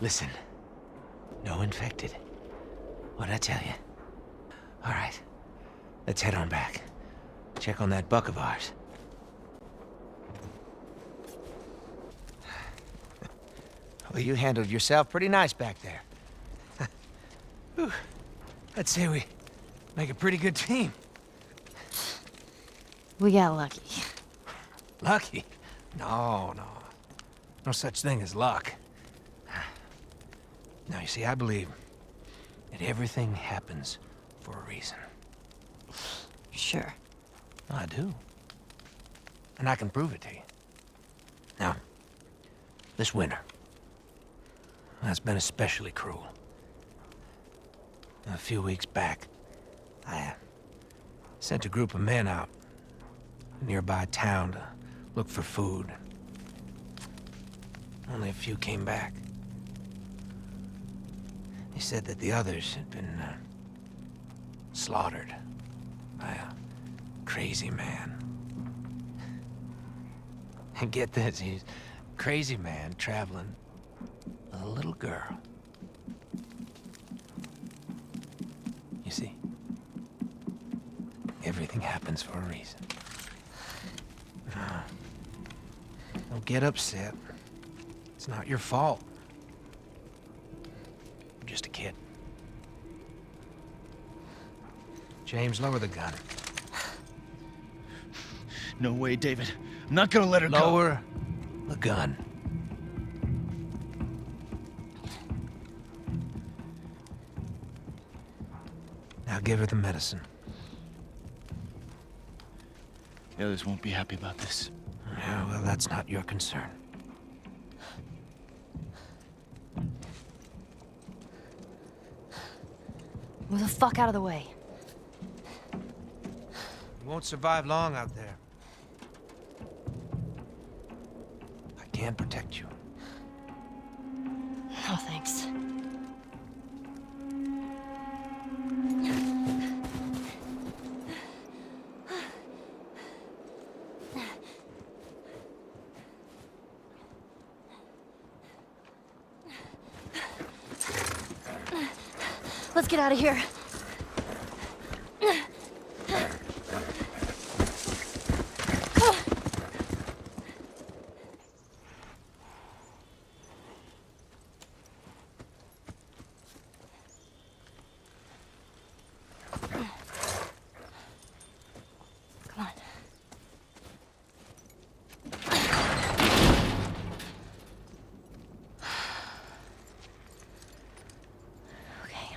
Listen. No infected. What'd I tell you? All right. Let's head on back. Check on that buck of ours. Well, you handled yourself pretty nice back there. I'd say we make a pretty good team. We got lucky. Lucky? No, no. No such thing as luck. Now, you see, I believe that everything happens for a reason. Sure. I do. And I can prove it to you. Now, this winter, that's been especially cruel. A few weeks back, I uh, sent a group of men out a nearby town to look for food. Only a few came back. They said that the others had been uh, slaughtered by a crazy man. And get this, he's crazy man traveling with a little girl. You see, everything happens for a reason. Don't get upset. It's not your fault. Just a kid. James, lower the gun. No way, David. I'm not gonna let her go. Lower the gun. Now give her the medicine. The others won't be happy about this. Yeah, well, that's not your concern. Move the fuck out of the way. You won't survive long out there. I can protect you. No thanks. Get out of here. Come on. Okay.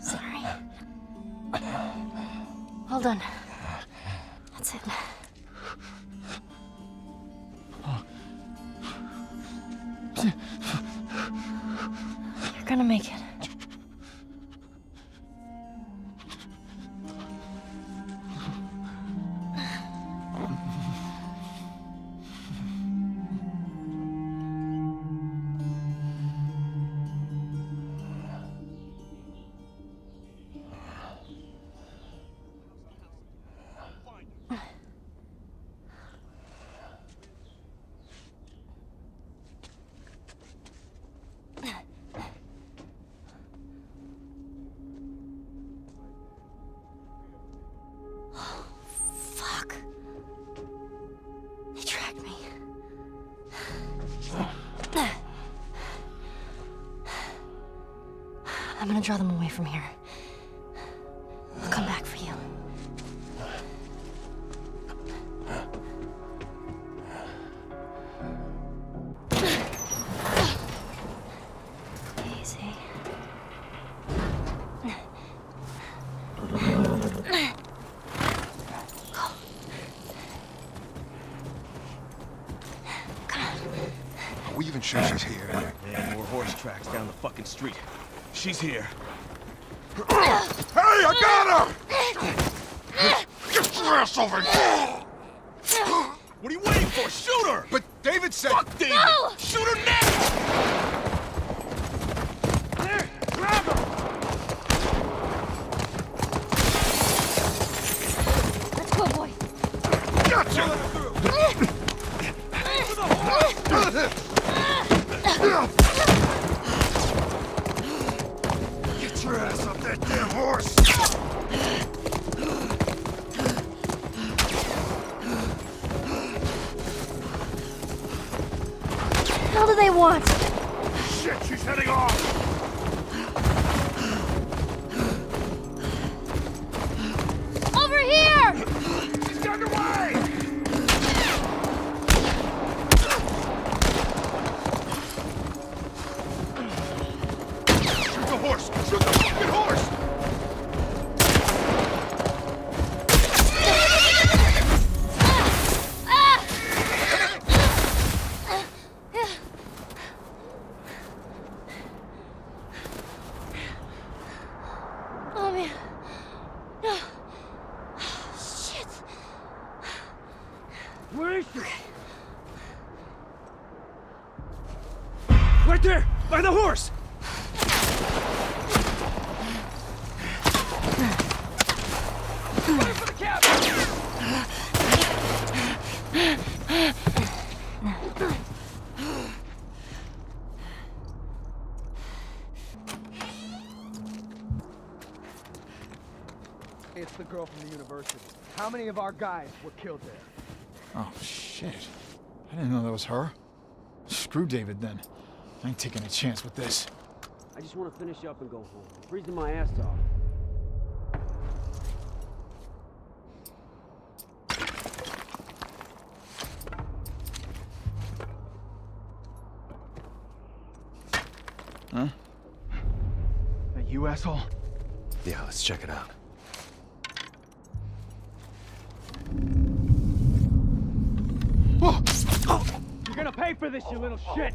Sorry. Hold on. That's it. You're gonna make it. I'm gonna draw them away from here. I'll come back for you. Are we even sure she's here? Man, more horse tracks down the fucking street. She's here. Hey, I got her! Get your ass over here! What are you waiting for? Shoot her! But David said... Fuck David! No! Shoot her now! There, grab her! Let's go, boy. Gotcha! Get your ass off that damn horse! What the hell do they want? Shit, she's heading off! By the horse! Run for the cabin! It's the girl from the university. How many of our guys were killed there? Oh, shit. I didn't know that was her. Screw David, then. I ain't taking a chance with this. I just want to finish up and go home. I'm freezing my ass off. Huh? That you asshole? Yeah, let's check it out. Oh! You're gonna pay for this, you little shit!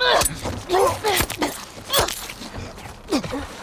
for that! You see her? She's not over here. Court!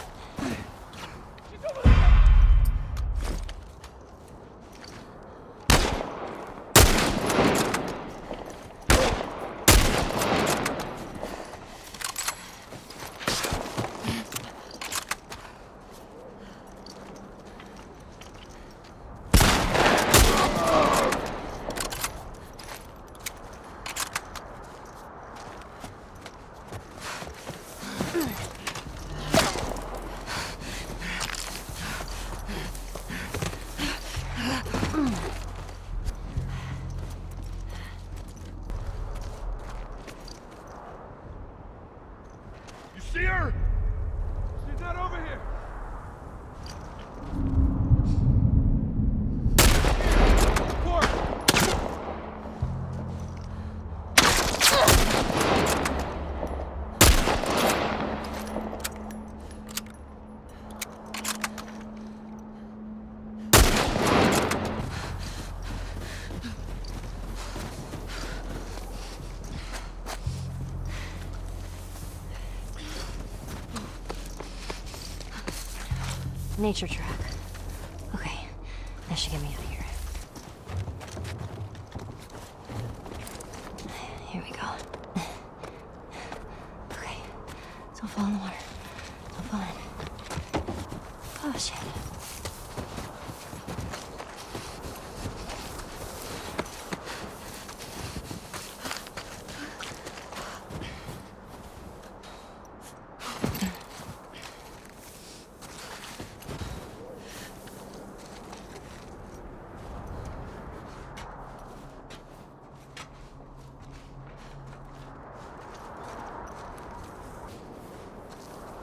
Nature track. Okay, that should get me out of here. Here we go. Okay, don't fall in the water. Don't fall in. Oh shit.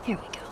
Here we go.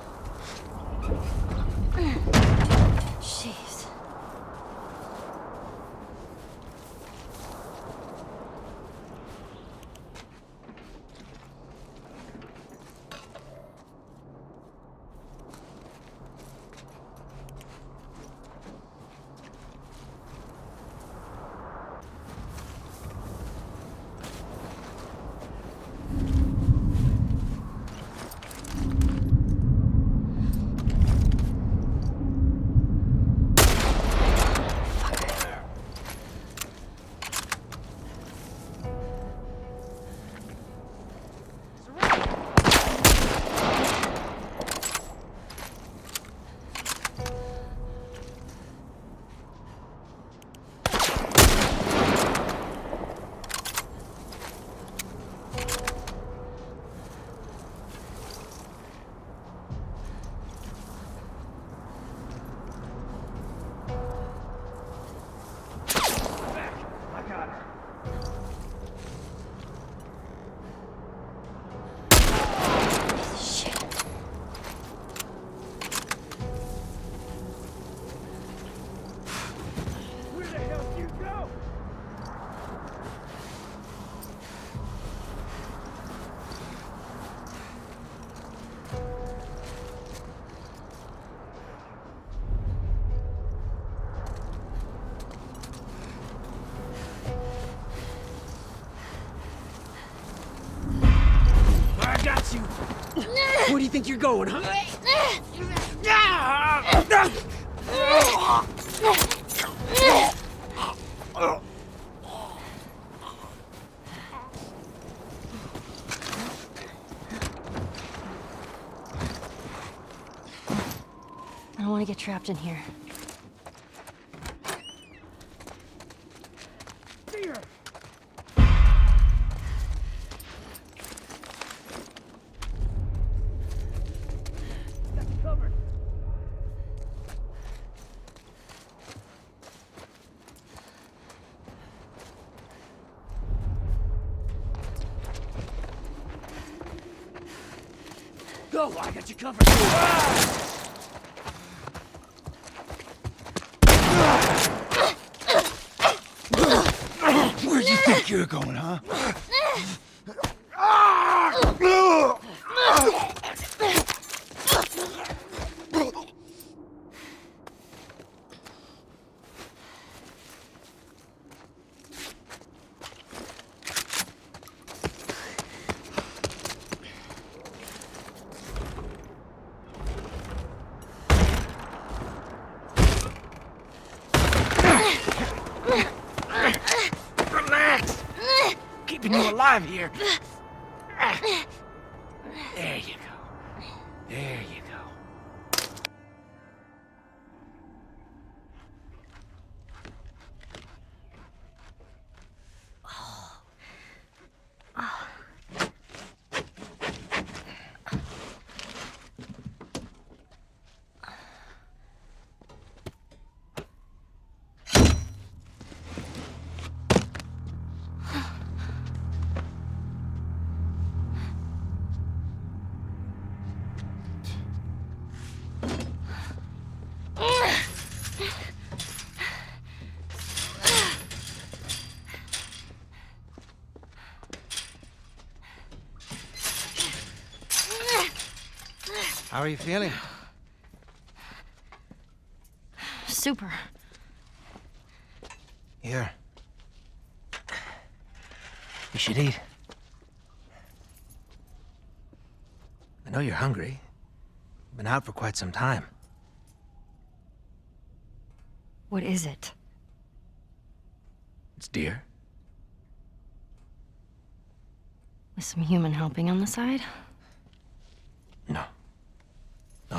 You. Where do you think you're going, huh? I don't want to get trapped in here. Go, I got you covered. Where do you think you're going, huh? Here. Uh, How are you feeling? Super. Here. You should eat. I know you're hungry. Been out for quite some time. What is it? It's deer. With some human helping on the side? No. No,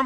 am